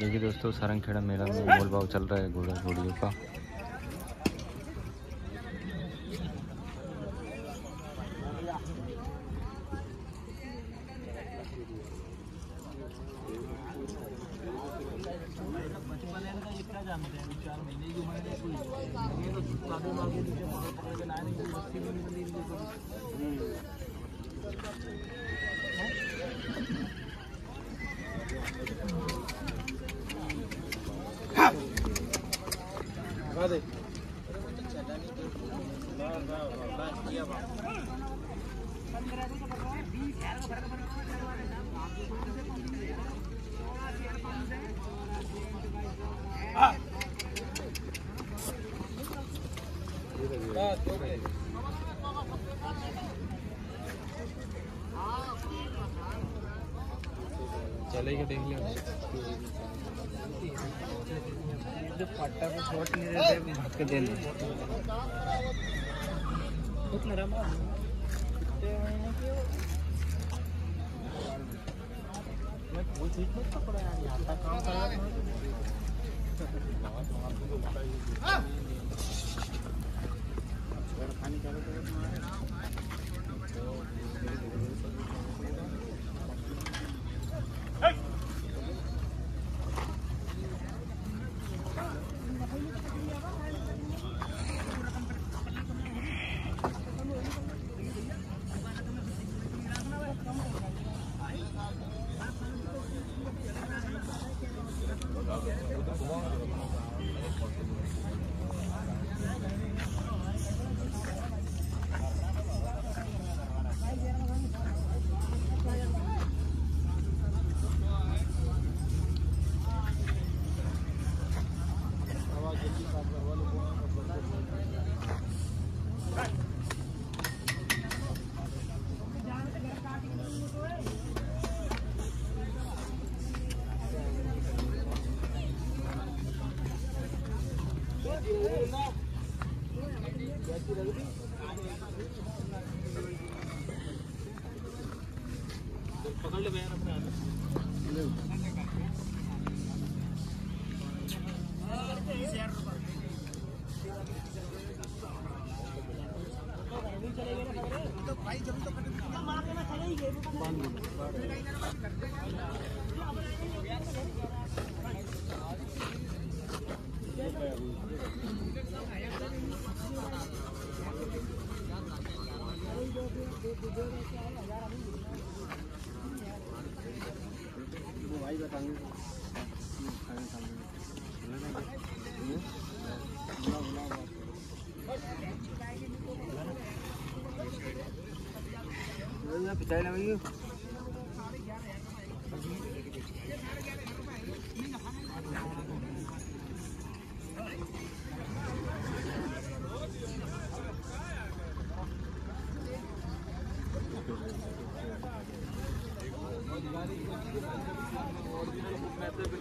देखिए दोस्तों सारंगखेड़ा मेला में मोल भाव चल रहा है घोड़ा घोड़ियों का। चलेगा देख लिया जो पट्टा को छोड़ नहीं देते भाग के देने कुछ नरम है। की हो मैं कोई चीज़ मत पकड़ा यार यहाँ तक काम कर रहा खाने का पकड़ ले भैया अपने हाथ भाई बताएँगे पिटाई लगी अरे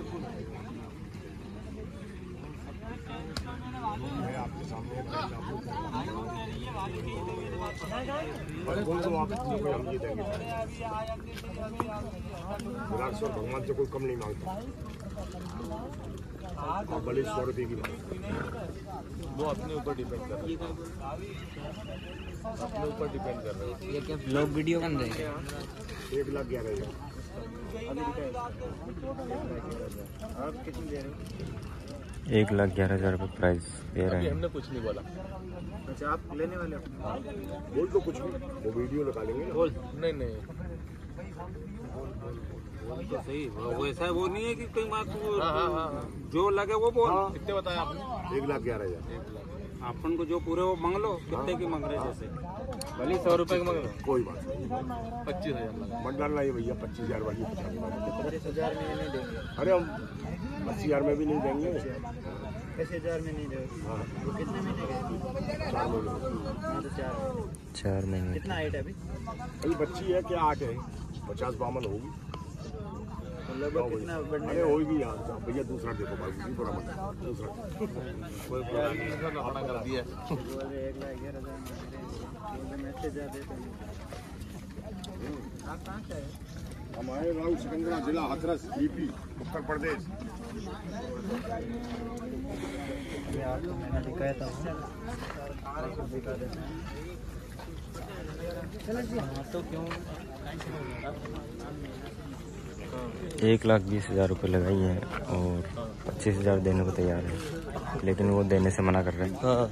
बोल तो वापस नहीं कोई हम ये देंगे विराट भगवान से कोई कम नहीं माँगता भले सौ रुपये की वो अपने ऊपर डिपेंड कर रहा अपने ऊपर डिपेंड कर रहा है ब्लॉग वीडियो बन रही है एक लाख ग्यारह हज़ार आप कितने दे रहे हो? एक लाख ग्यारह हज़ार रुपये प्राइस दे रहे हैं। हमने कुछ नहीं बोला। अच्छा आप लेने वाले हो? बोल तो कुछ भी वो वीडियो लगा लेंगे बोल। नहीं नहीं। तो सही वैसा वो नहीं है कि कहीं बात वो हाँ हाँ हाँ जो लगे वो बोल। कितने बताया आपने। एक लाख ग्यारह हज़ार। अपन को जो पूरे वो मांग लो कितने की मांग रहे जैसे? भले सौ रुपए का मंगलो कोई बात नहीं। पच्चीस हज़ार मत डालना ये भैया पच्चीस हज़ार वाली पचास पच्चीस हज़ार में नहीं देंगे। अरे हम पच्चीस हज़ार में भी नहीं देंगे। पच्चीस हज़ार में नहीं देंगे। हाँ। कितने महीने का चार महीने हाँ तो चार। चार महीने। कितना हाइट है अभी? अभी बच्ची है क्या आठ है? पचास बावन होगी। तो लगभग कितना बढ़ने अरे होगी यार भैया दूसरा देखो भाई मत दूसरा। कोई बोला नहीं इसने लफड़ा कर दिया। एक लाख ग्यारह हज़ार में बोले मैं इससे ज़्यादा देते हैं आप कहाँ से आए? हमारे राव सिकंदरा जिला हाथरस यूपी उत्तर प्रदेश। देना हाँ तो क्यों? एक लाख बीस हज़ार रुपये लगाई हैं और पच्चीस हज़ार देने को तैयार है, लेकिन वो देने से मना कर रहे हैं। हो।